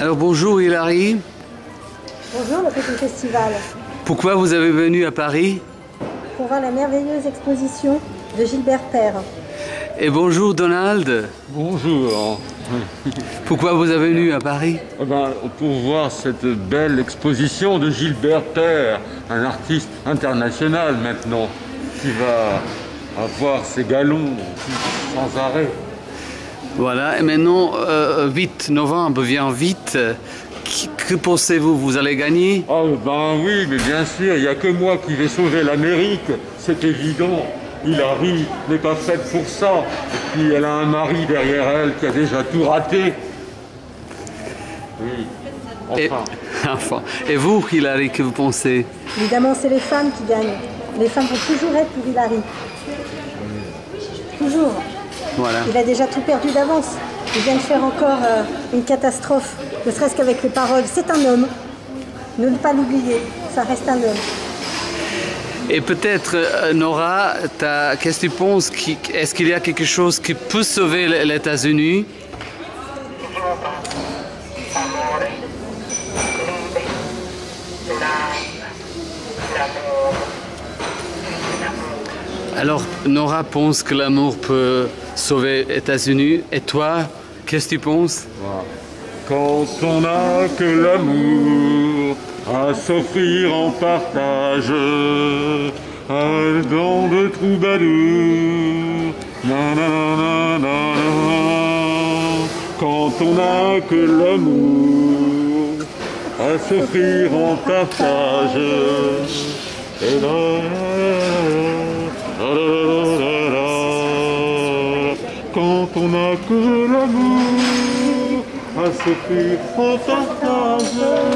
Alors bonjour Hilary, Bonjour, le Petit Festival. pourquoi vous avez venu à Paris Pour voir la merveilleuse exposition de Gilbert Père. Et bonjour Donald, Bonjour. pourquoi vous avez venu à Paris Eh ben, pour voir cette belle exposition de Gilbert Père, un artiste international maintenant, qui va avoir ses galons sans arrêt. Voilà, et maintenant, euh, vite, novembre vient vite. Que pensez-vous Vous allez gagner? Ah ben oui, mais bien sûr, il n'y a que moi qui vais sauver l'Amérique, c'est évident. Hilary n'est pas faite pour ça. Et puis elle a un mari derrière elle qui a déjà tout raté. Oui, et, enfin. enfin, et vous, Hilary, que vous pensez? Évidemment, c'est les femmes qui gagnent. Les femmes vont toujours être pour Hilary. Toujours. Voilà. Il a déjà tout perdu d'avance. Il vient de faire encore euh, une catastrophe, ne serait-ce qu'avec les paroles. C'est un homme. Ne pas l'oublier, ça reste un homme. Et peut-être, euh, Nora, qu'est-ce que tu penses Est-ce qu'il y a quelque chose qui peut sauver les États-Unis? Alors, Nora pense que l'amour peut sauver les États-Unis. Et toi, qu'est-ce que tu penses? Quand on n'a que l'amour à s'offrir en partage, un don de troubadour, nanana, quand on n'a que l'amour à s'offrir en partage, et quand on n'a que l'amour à s'offrir en partage.